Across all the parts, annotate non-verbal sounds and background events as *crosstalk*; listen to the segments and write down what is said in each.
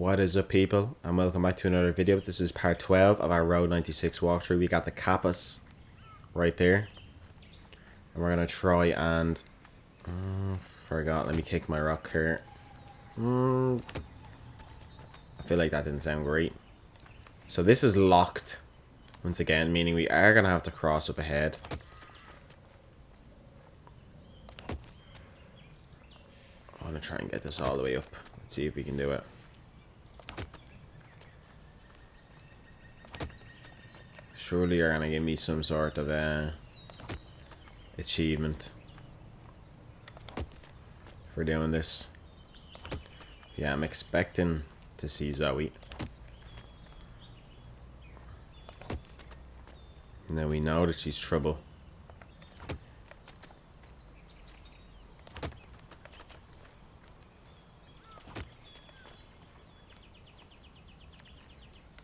What is up people and welcome back to another video. This is part 12 of our Road 96 walkthrough. We got the Kappas right there. And we're going to try and... Oh, forgot, let me kick my rock here. Mm, I feel like that didn't sound great. So this is locked once again, meaning we are going to have to cross up ahead. I'm going to try and get this all the way up. Let's see if we can do it. Surely you're gonna give me some sort of uh, achievement for doing this. Yeah, I'm expecting to see Zoe. Now we know that she's trouble.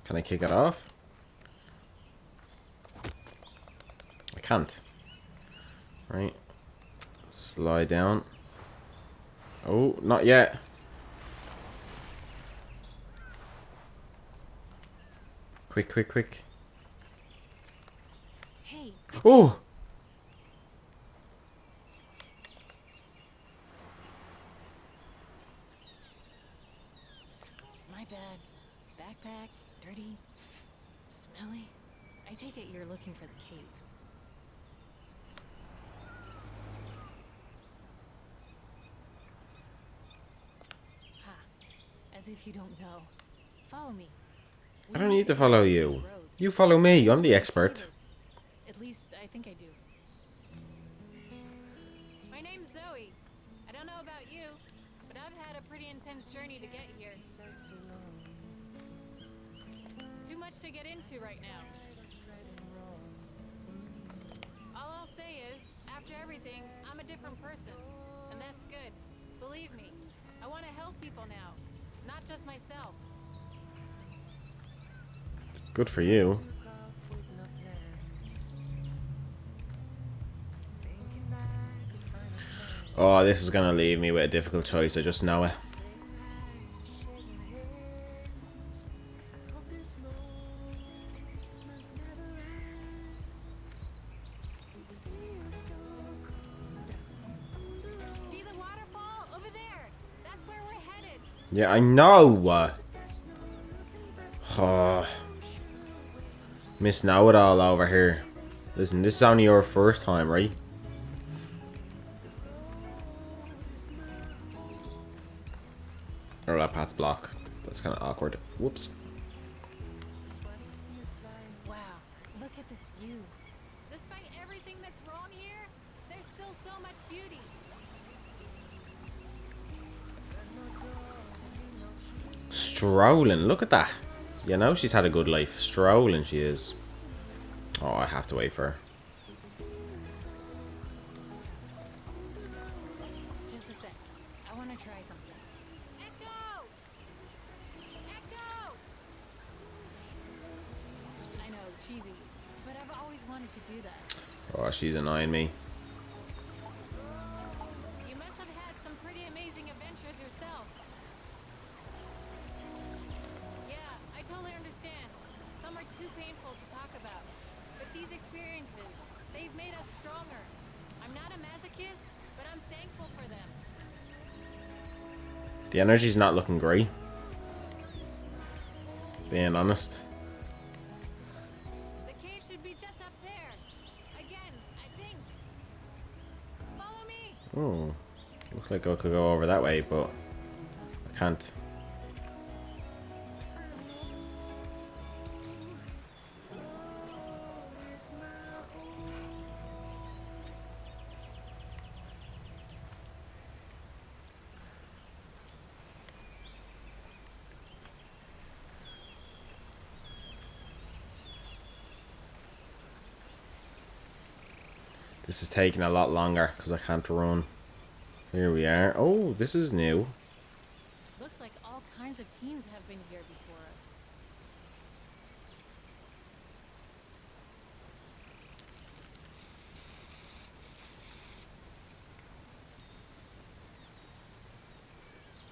Can I kick it off? Can't. Right. Slide down. Oh, not yet. Quick, quick, quick. Hey, Oh! my bad. Backpack, dirty, smelly. I take it you're looking for the cave. As if you don't know. Follow me. I don't need need to follow you. You follow me, I'm the expert. At least I think I do. My name's Zoe. I don't know about you, but I've had a pretty intense journey to get here. Too much to get into right now. All I'll say is, after everything, I'm a different person. And that's good. Believe me, I want to help people now, not just myself. Good for you. Oh, this is gonna leave me with a difficult choice, I just know it. Yeah, I know! Oh. Miss Know It All over here. Listen, this is only your first time, right? Oh, that path's block. That's kind of awkward. Whoops. Strolling, look at that. You know she's had a good life. Strolling she is. Oh, I have to wait for her. Just a sec. I want to try something. Echo! Echo! I know, cheesy, but I've always wanted to do that. Oh, she's annoying me. Too painful to talk about. But these experiences, they've made us stronger. I'm not a masochist, but I'm thankful for them. The energy's not looking great. Being honest. The cave should be just up there. Again, I think. Follow me. Oh, looks like I could go over that way, but I can't. This is taking a lot longer because I can't run. Here we are. Oh, this is new. Looks like all kinds of teams have been here before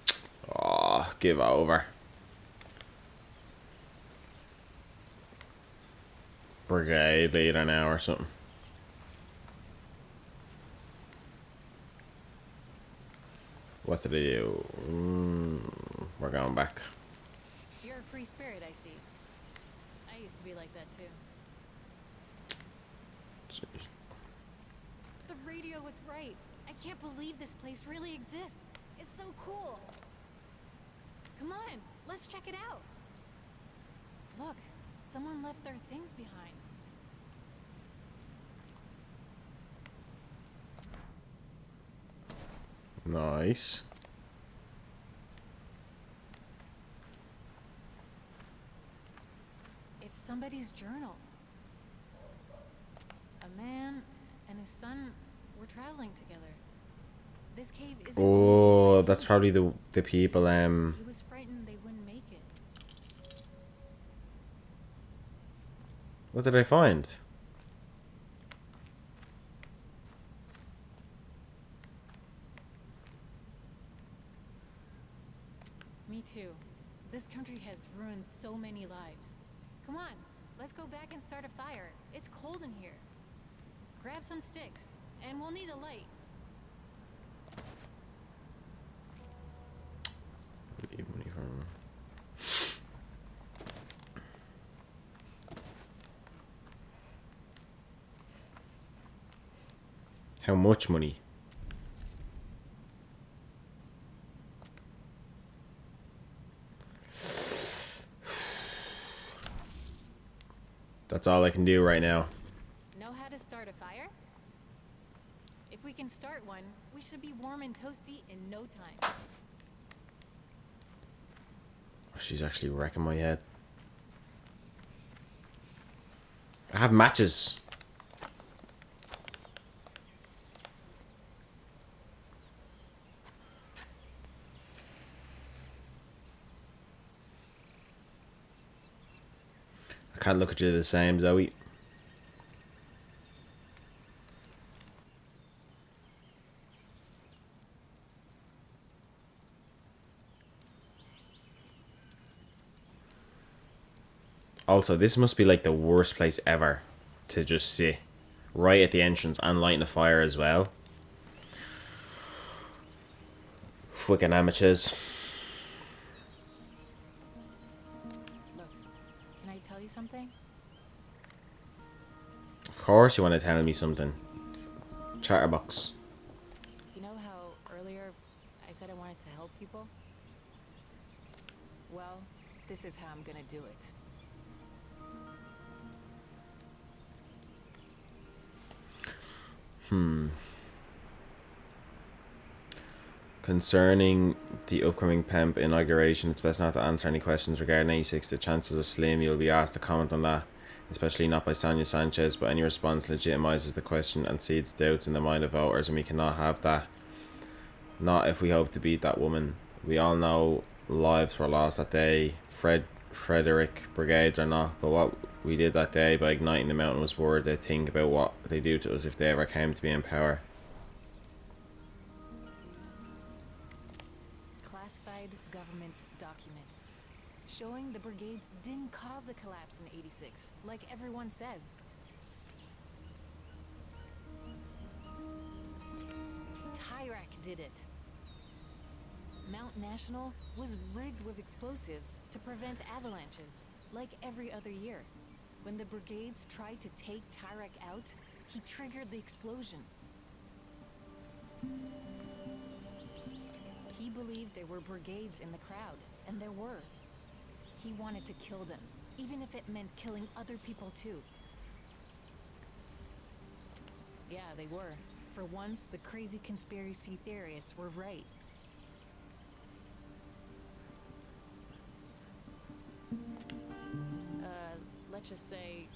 us. Oh, give over. Brigade leader now or something. What did they do? Mm, we're going back. You're a free spirit, I see. I used to be like that too. The radio was right. I can't believe this place really exists. It's so cool. Come on, let's check it out. Look, someone left their things behind. Nice. It's somebody's journal. A man and his son were traveling together. This cave isn't Oh, that's probably the the people. Um, He was frightened they wouldn't make it. what did I find? Me too. This country has ruined so many lives. Come on, let's go back and start a fire. It's cold in here. Grab some sticks, and we'll need a light. How much money? That's all I can do right now. Know how to start a fire? If we can start one, we should be warm and toasty in no time. Oh, she's actually wrecking my head. I have matches. Can't look at you the same, Zoe. Also, this must be like the worst place ever to just sit. Right at the entrance and lighting a fire as well. Fucking amateurs. Course you want to tell me something. Chatterbox. You know how earlier I said I wanted to help people? Well, this is how I'm gonna do it. Hmm. Concerning the upcoming PEMP inauguration, it's best not to answer any questions regarding 86. The chances are slim you'll be asked to comment on that, especially not by Sonia Sanchez, but any response legitimizes the question and seeds doubts in the mind of voters, and we cannot have that. Not if we hope to beat that woman. We all know lives were lost that day, Fred, Frederick brigades or not, but what we did that day by igniting the mountain was worth a think about what they do to us if they ever came to be in power. Collapse in 86, like everyone says. Tyrak did it. Mount National was rigged with explosives to prevent avalanches, like every other year. When the brigades tried to take Tyrak out, he triggered the explosion. He believed there were brigades in the crowd, and there were. He wanted to kill them, even if it meant killing other people too. Yeah, they were. For once, the crazy conspiracy theorists were right. Uh, let's just say,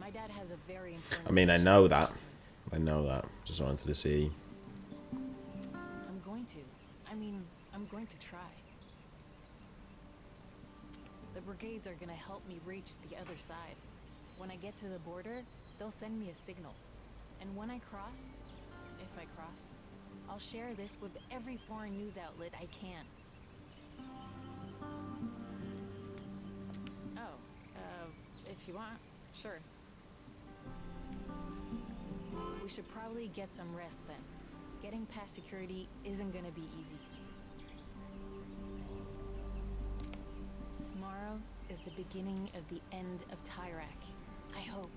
my dad has a very important. I mean, I know that. I know that. Just wanted to see. I'm going to. I mean, I'm going to try. The brigades are gonna help me reach the other side. When I get to the border, they'll send me a signal. And when I cross, if I cross, I'll share this with every foreign news outlet I can. Oh, uh, if you want, sure. We should probably get some rest then. Getting past security isn't gonna be easy. Tomorrow is the beginning of the end of Tyrak. I hope.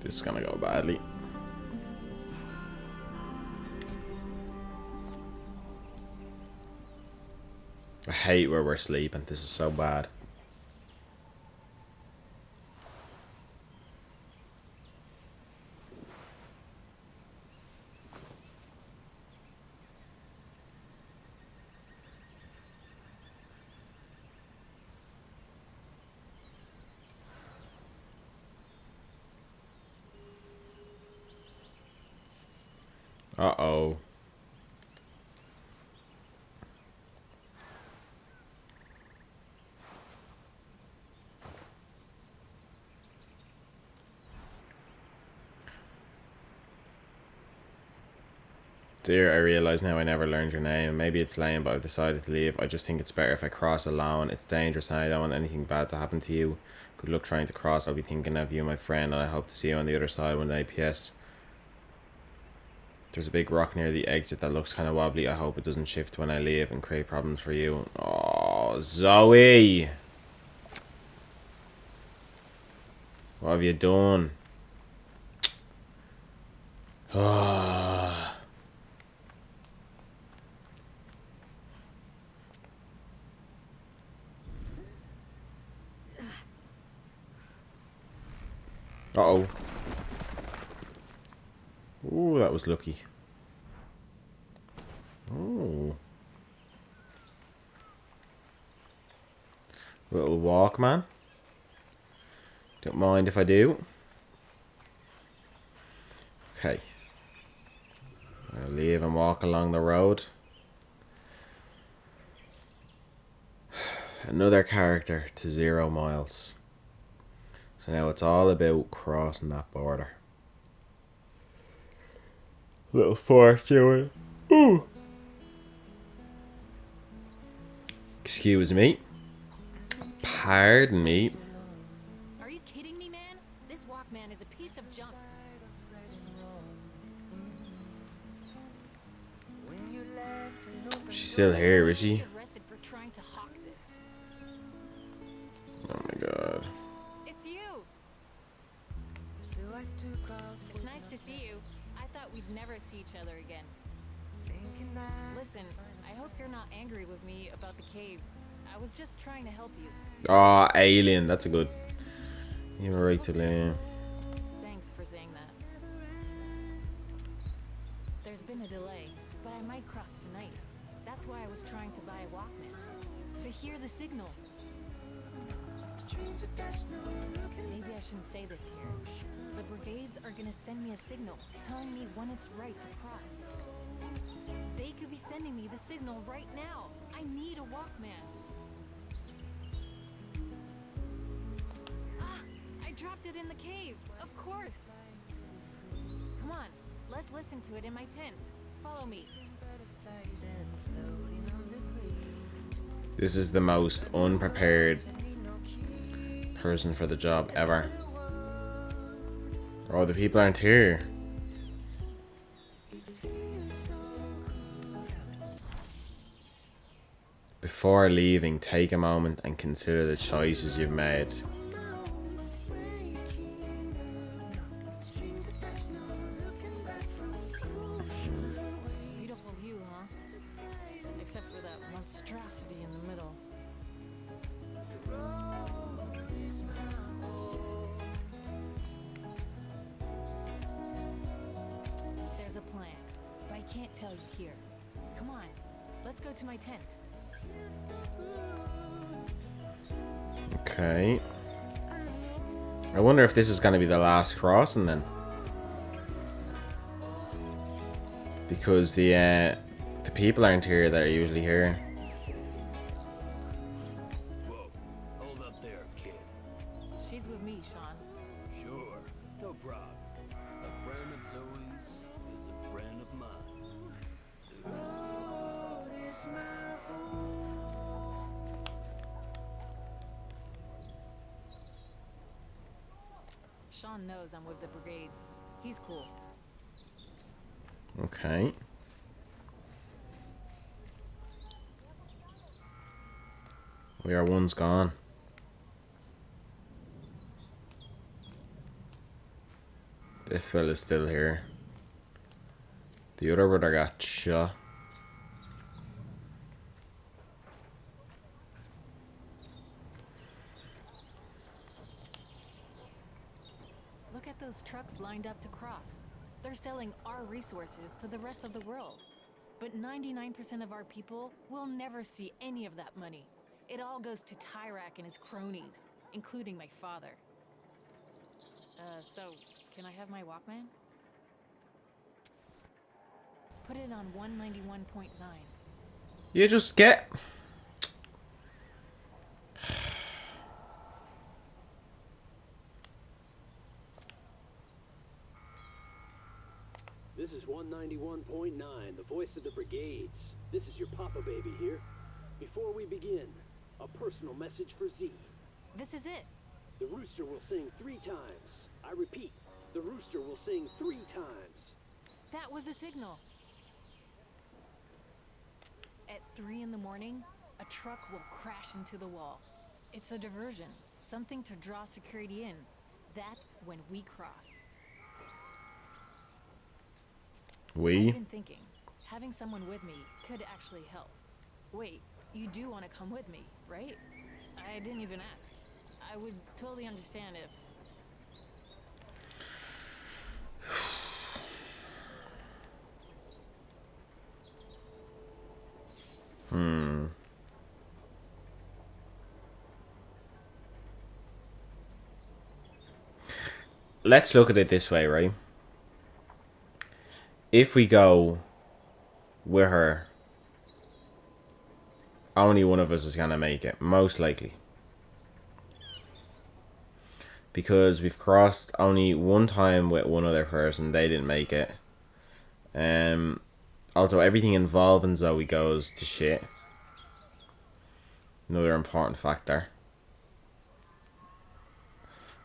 This is gonna go badly. I hate where we're sleeping. This is so bad. Uh-oh. Dear, I realise now I never learned your name. Maybe it's lame, but I've decided to leave. I just think it's better if I cross alone. It's dangerous and I don't want anything bad to happen to you. Good luck trying to cross. I'll be thinking of you, my friend, and I hope to see you on the other side one day. P.S. There's a big rock near the exit that looks kind of wobbly. I hope it doesn't shift when I leave and create problems for you. Oh, Zoe! What have you done? *sighs* Ah. Uh-oh. Ooh, that was lucky. Ooh. Little walk, man. Don't mind if I do. Okay. I'll leave and walk along the road. *sighs* Another character to zero miles. So now it's all about crossing that border. Little fork doing. Ooh. Excuse me. Pardon me. Are you kidding me, man? This Walkman is a piece of junk. She's still here, is she? You. Oh, alien. That's a good. You were right to learn. Thanks for saying that. There's been a delay, but I might cross tonight. That's why I was trying to buy a Walkman. To hear the signal. Maybe I shouldn't say this here. The brigades are gonna send me a signal telling me when it's right to cross. They could be sending me the signal right now. I need a Walkman. Dropped it in the cave. Of course. Come on, let's listen to it in my tent. Follow me. This is the most unprepared person for the job ever. Oh, the people aren't here. Before leaving, take a moment and consider the choices you've made. Except for that monstrosity in the middle. There's a plan, but I can't tell you here. Come on, let's go to my tent. Okay. I wonder if this is going to be the last crossing then. Because the uh, people aren't here that are usually here. Whoa, hold up there, kid. She's with me, Sean. Sure, no problem. A friend of Zoe's is a friend of mine. Sean knows I'm with the brigades. He's cool. Okay. We are one's gone. This fella's still here. The other brother got shot. Look at those trucks lined up to cross. They're selling our resources to the rest of the world. But 99% of our people will never see any of that money. It all goes to Tyrak and his cronies, including my father. Uh, so, can I have my Walkman? Put it on 191.9. You just get. This is 191.9, the voice of the brigades. This is your Papa Baby here. Before we begin, a personal message for Z. This is it. The rooster will sing three times. I repeat, the rooster will sing three times. That was a signal. At 3 in the morning, a truck will crash into the wall. It's a diversion, something to draw security in. That's when we cross. We? I've been thinking, having someone with me could actually help. Wait, you do want to come with me, right? I didn't even ask. I would totally understand if. Hmm. Let's look at it this way, right? If we go with her, only one of us is gonna make it, most likely. Because we've crossed only one time with one other person, they didn't make it. Um, also, everything involving Zoe goes to shit. Another important factor.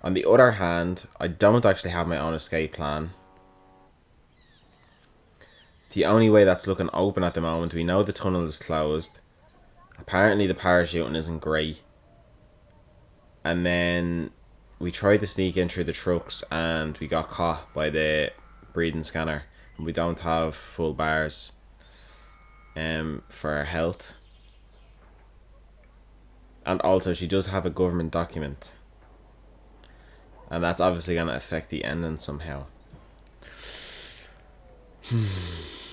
On the other hand, I don't actually have my own escape plan. The only way that's looking open at the moment, we know the tunnel is closed. Apparently the parachuting isn't great. And then we tried to sneak in through the trucks and we got caught by the breathing scanner. And we don't have full bars um, for our health. And also, she does have a government document. And that's obviously going to affect the ending somehow. *sighs*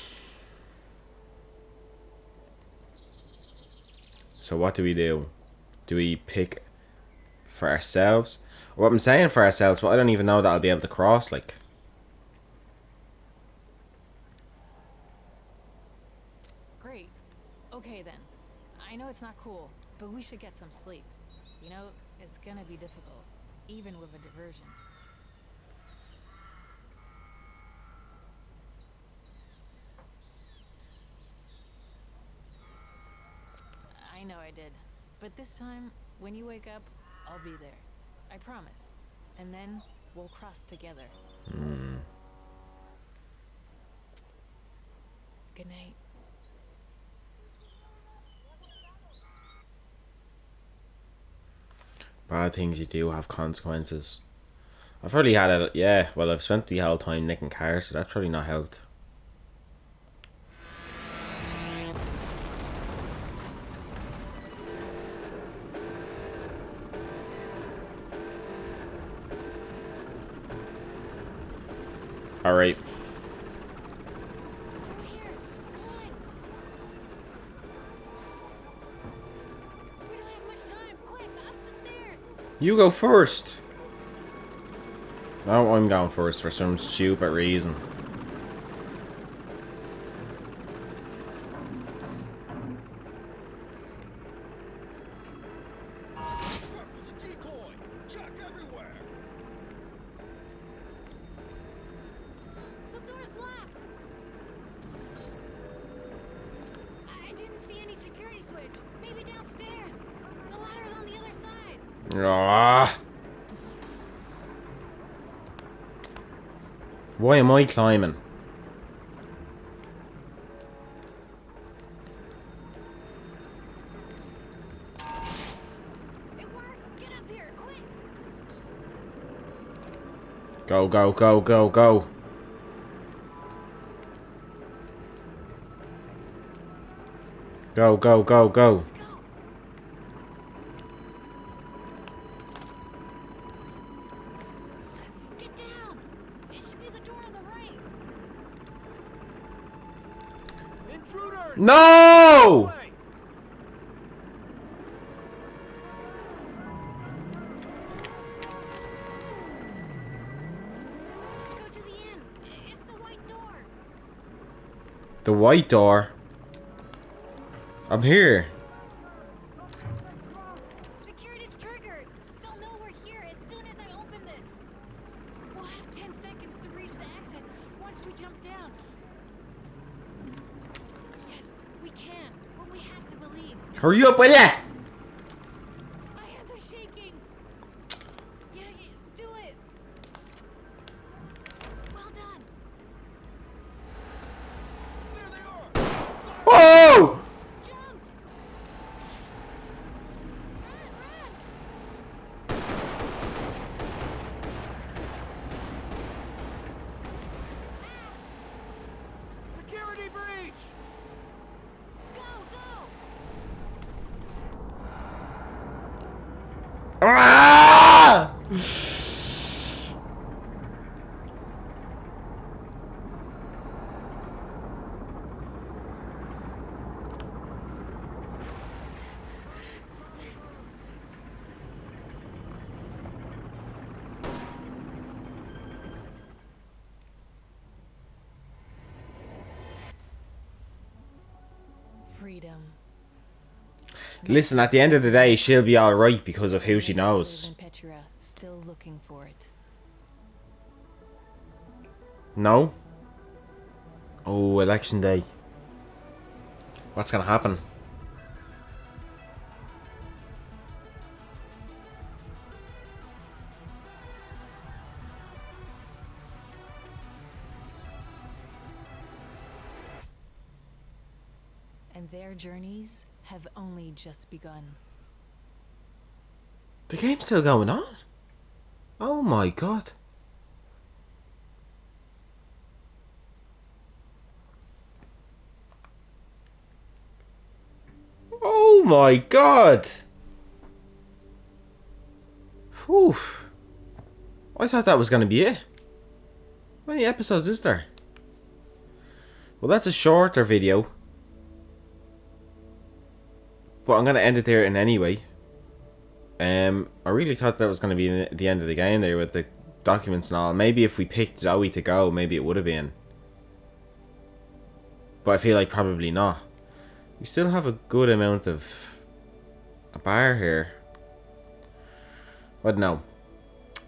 so, what do we do? Do we pick for ourselves? What I'm saying for ourselves, well, I don't even know that I'll be able to cross, like. Great. Okay then. I know it's not cool, but we should get some sleep. You know, it's gonna be difficult, even with a diversion. I know I did. But this time, when you wake up, I'll be there. I promise. And then we'll cross together. Hmm. Good night. Bad things you do have consequences. I've probably had a yeah. Well, I've spent the whole time nicking cars, so that's probably not helped. The stairs! You go first. No, I'm going first for some stupid reason. Why am I climbing? Go, go, go, go, go. Go, go, go, go. No! The white door. I'm here. Hurry up oh, with that! My hands are shaking. Yeah, yeah, do it. Well done. There they are! Oh! Jump. Run, run. Security breach! Go, go. Ah! Freedom. Listen, at the end of the day, she'll be alright because of who she knows. Petra, still looking for it. No? Oh, election day. What's gonna happen? And their journeys have only just begun. The game's still going on? Oh my god. Oh my god. Whew. I thought that was going to be it. How many episodes is there? Well, that's a shorter video. But I'm going to end it there in any way. Um, I really thought that was going to be the- end of the game there with the documents and all. Maybe if we picked Zoe to go, maybe it would have been. But I feel like probably not. We still have a good amount of a bar here. But no.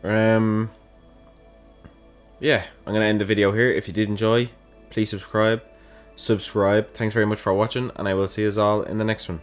Um. Yeah, I'm gonna end the video here. If you did enjoy, please subscribe. Subscribe. Thanks very much for watching, and I will see you all in the next one.